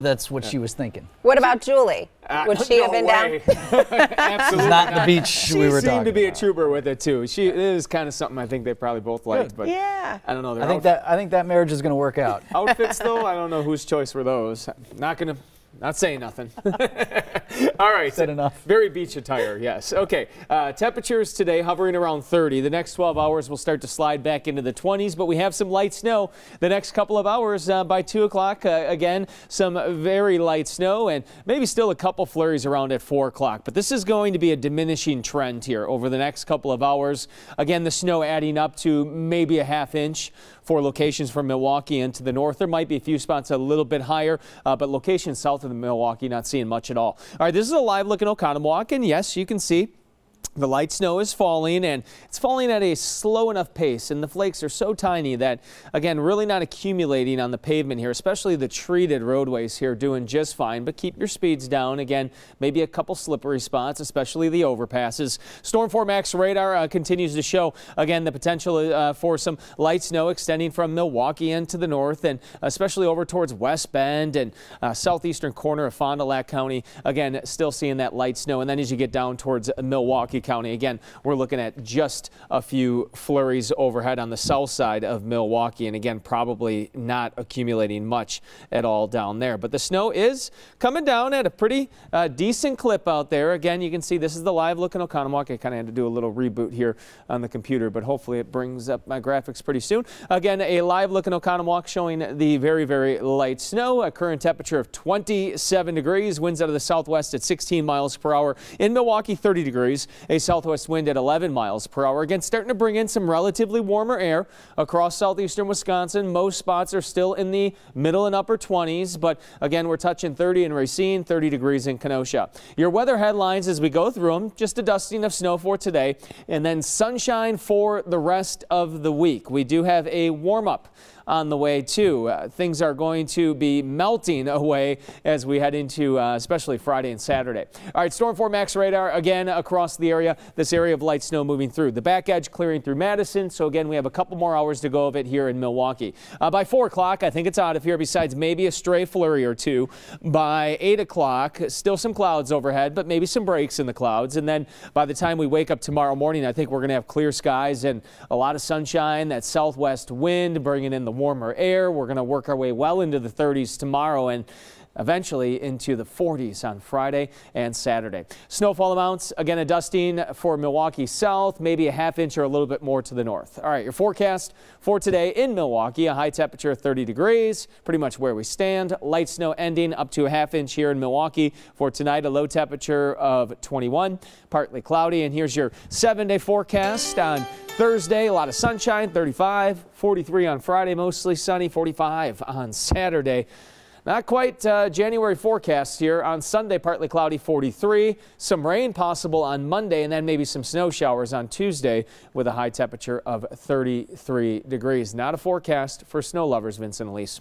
That's what she was thinking. What about Julie? Uh, Would she have no been way. down? Absolutely Not the beach She we were talking. She seemed to be about. a trooper with it too. She it is kind of something I think they probably both liked, but Yeah. I don't know. I think that I think that marriage is going to work out. outfits though, I don't know whose choice were those. Not gonna. Not saying nothing. All right. Said enough. Very beach attire, yes. Okay. Uh, temperatures today hovering around 30. The next 12 hours will start to slide back into the 20s, but we have some light snow the next couple of hours uh, by 2 o'clock. Uh, again, some very light snow and maybe still a couple flurries around at 4 o'clock. But this is going to be a diminishing trend here over the next couple of hours. Again, the snow adding up to maybe a half inch for locations from Milwaukee and to the north. There might be a few spots a little bit higher, uh, but locations south of the Milwaukee not seeing much at all. All right, this is a live look in Oconomowoc, and yes, you can see the light snow is falling and it's falling at a slow enough pace and the flakes are so tiny that again really not accumulating on the pavement here especially the treated roadways here doing just fine. But keep your speeds down. Again maybe a couple slippery spots especially the overpasses. Storm 4 max radar uh, continues to show again the potential uh, for some light snow extending from Milwaukee into the north and especially over towards West Bend and uh, southeastern corner of Fond du Lac County. Again still seeing that light snow. And then as you get down towards Milwaukee County. Again, we're looking at just a few flurries overhead on the south side of Milwaukee. And again, probably not accumulating much at all down there. But the snow is coming down at a pretty uh, decent clip out there. Again, you can see this is the live look in Oconomowoc. I kind of had to do a little reboot here on the computer, but hopefully it brings up my graphics pretty soon. Again, a live look in Oconomowoc showing the very, very light snow. A current temperature of 27 degrees. Winds out of the southwest at 16 miles per hour. In Milwaukee, 30 degrees. A southwest wind at 11 miles per hour. Again, starting to bring in some relatively warmer air across southeastern Wisconsin. Most spots are still in the middle and upper 20s, but again, we're touching 30 in Racine, 30 degrees in Kenosha. Your weather headlines as we go through them, just a dusting of snow for today, and then sunshine for the rest of the week. We do have a warm up on the way too. Uh, things are going to be melting away as we head into uh, especially Friday and Saturday. All right, Storm 4 Max radar again across the area. This area of light snow moving through. The back edge clearing through Madison. So again, we have a couple more hours to go of it here in Milwaukee. Uh, by 4 o'clock, I think it's out of here besides maybe a stray flurry or two. By 8 o'clock, still some clouds overhead, but maybe some breaks in the clouds. And then by the time we wake up tomorrow morning, I think we're going to have clear skies and a lot of sunshine, that southwest wind bringing in the warmer air. We're going to work our way well into the 30s tomorrow and eventually into the 40s on Friday and Saturday. Snowfall amounts, again, a dusting for Milwaukee south, maybe a half inch or a little bit more to the north. All right, your forecast for today in Milwaukee, a high temperature of 30 degrees, pretty much where we stand. Light snow ending up to a half inch here in Milwaukee. For tonight, a low temperature of 21, partly cloudy. And here's your seven day forecast on Thursday, a lot of sunshine, 35, 43 on Friday, mostly sunny, 45 on Saturday. Not quite uh, January forecast here. On Sunday, partly cloudy, 43. Some rain possible on Monday, and then maybe some snow showers on Tuesday with a high temperature of 33 degrees. Not a forecast for snow lovers, Vincent Elise.